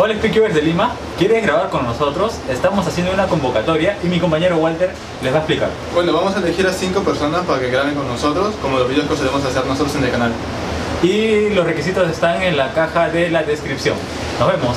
Hola Speakers de Lima, ¿quieres grabar con nosotros? Estamos haciendo una convocatoria y mi compañero Walter les va a explicar. Bueno, vamos a elegir a 5 personas para que graben con nosotros, como los videos que solemos hacer nosotros en el canal. Y los requisitos están en la caja de la descripción. Nos vemos.